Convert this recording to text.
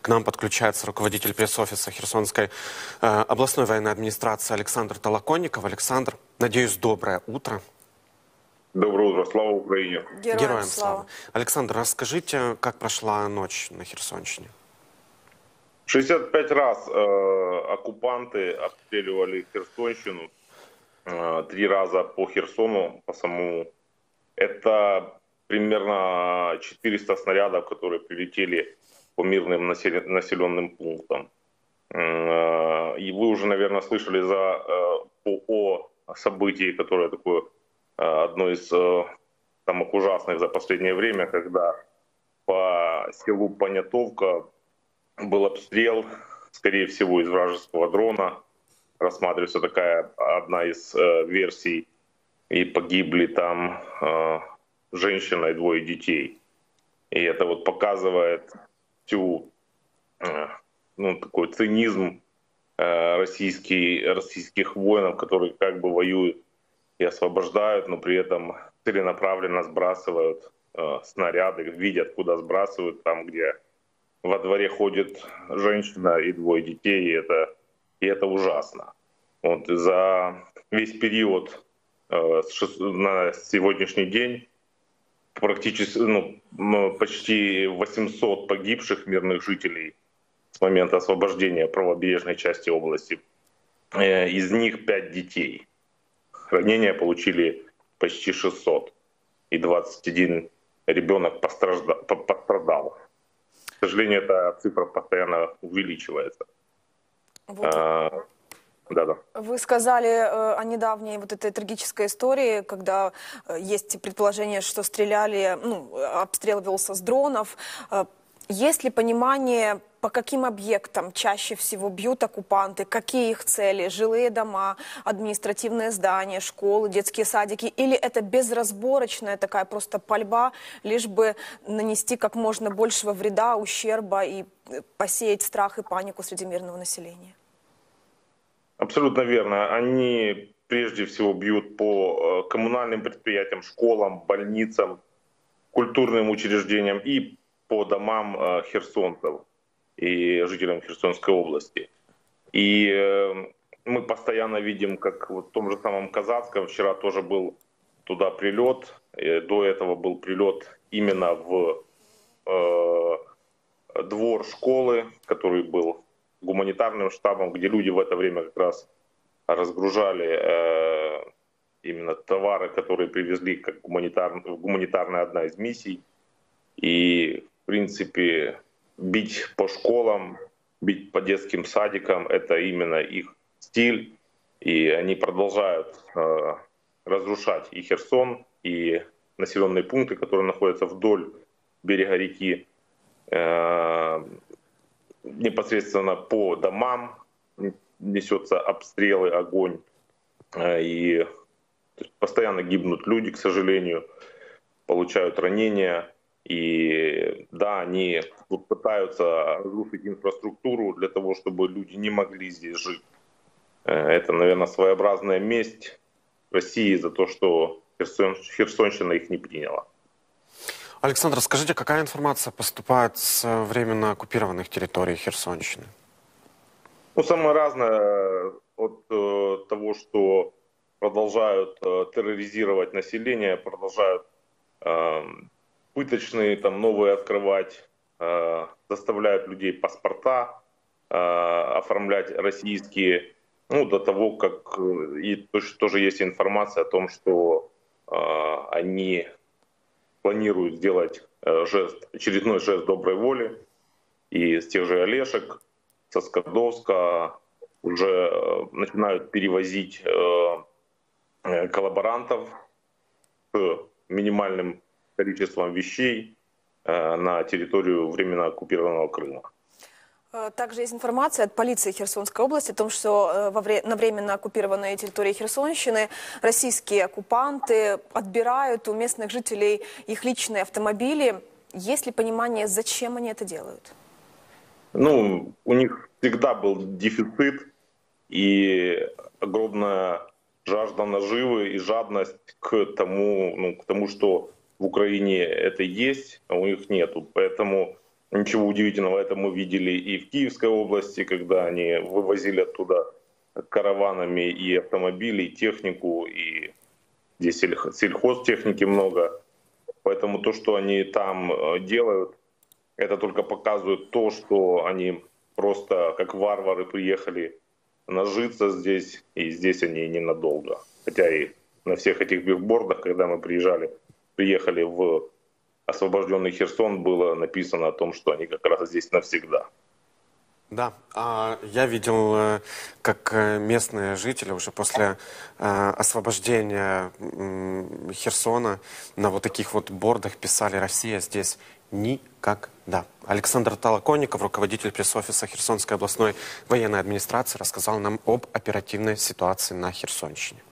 К нам подключается руководитель пресс-офиса Херсонской э, областной военной администрации Александр Толоконников. Александр, надеюсь, доброе утро. Доброе утро, слава Украине. Героям, Героям слава. слава. Александр, расскажите, как прошла ночь на Херсонщине? 65 раз э, оккупанты обстреливали Херсонщину, э, три раза по Херсону, по самому. Это примерно 400 снарядов, которые прилетели по мирным населенным пунктам. Э, и вы уже, наверное, слышали за, э, о событии, которое такое э, одно из самых ужасных за последнее время, когда по селу Понятовка был обстрел, скорее всего, из вражеского дрона. Рассматривается такая одна из версий. И погибли там женщина и двое детей. И это вот показывает всю э, ну, такой цинизм э, российский, российских воинов, которые как бы воюют и освобождают, но при этом целенаправленно сбрасывают э, снаряды, видят, куда сбрасывают, там, где во дворе ходит женщина и двое детей, и это, и это ужасно. Вот за весь период э, на сегодняшний день практически ну, почти 800 погибших мирных жителей с момента освобождения правобережной части области. Э, из них 5 детей. Ранения получили почти 600. И 21 ребенок пострадал. К сожалению, эта цифра постоянно увеличивается. Вот. А, да, да. Вы сказали э, о недавней вот этой трагической истории, когда э, есть предположение, что стреляли, ну, обстрел велся с дронов. Э, есть ли понимание, по каким объектам чаще всего бьют оккупанты, какие их цели, жилые дома, административные здания, школы, детские садики, или это безразборочная такая просто пальба, лишь бы нанести как можно большего вреда, ущерба и посеять страх и панику среди мирного населения? Абсолютно верно. Они прежде всего бьют по э, коммунальным предприятиям, школам, больницам, культурным учреждениям и по домам э, херсонцев и жителям Херсонской области. И э, мы постоянно видим, как вот в том же самом Казацком вчера тоже был туда прилет, до этого был прилет именно в э, двор школы, который был гуманитарным штабом, где люди в это время как раз разгружали э, именно товары, которые привезли как гуманитар, гуманитарная одна из миссий. И, в принципе, бить по школам, бить по детским садикам — это именно их стиль. И они продолжают э, разрушать и Херсон, и населенные пункты, которые находятся вдоль берега реки. Э, непосредственно по домам несется обстрелы, огонь. Э, и постоянно гибнут люди, к сожалению, получают ранения. И да, они пытаются разрушить инфраструктуру для того, чтобы люди не могли здесь жить. Э, это, наверное, своеобразная месть России за то, что Херсон, Херсонщина их не приняла. Александр, скажите, какая информация поступает с временно оккупированных территорий Херсонщины? Ну, самое разное от э, того, что продолжают э, терроризировать население, продолжают э, пыточные там новые открывать, э, заставляют людей паспорта э, оформлять российские, ну, до того, как э, и тоже есть информация о том, что э, они планируют сделать э, жест, очередной жест доброй воли. И с тех же Олешек, со Скадовска уже э, начинают перевозить э, коллаборантов с минимальным количеством вещей на территорию временно оккупированного Крыма. Э, также есть информация от полиции Херсонской области о том, что э, во вре- на временно оккупированной территории Херсонщины российские оккупанты отбирают у местных жителей их личные автомобили. Есть ли понимание, зачем они это делают? Ну, у них всегда был дефицит и огромная жажда наживы и жадность к тому, ну, к тому, что в Украине это есть, а у них нету. Поэтому Ничего удивительного, это мы видели и в Киевской области, когда они вывозили оттуда караванами и автомобили, и технику, и здесь сельхозтехники много. Поэтому то, что они там э, делают, это только показывает то, что они просто как варвары приехали нажиться здесь, и здесь они ненадолго. Хотя и на всех этих бигбордах, когда мы приезжали, приехали в освобожденный Херсон, было написано о том, что они как раз здесь навсегда. Да, а я видел, э, как э, местные жители уже после э, освобождения Херсона на вот таких вот бордах писали «Россия здесь никогда». Александр Толоконников, руководитель пресс-офиса Херсонской областной военной администрации, рассказал нам об оперативной ситуации на Херсонщине.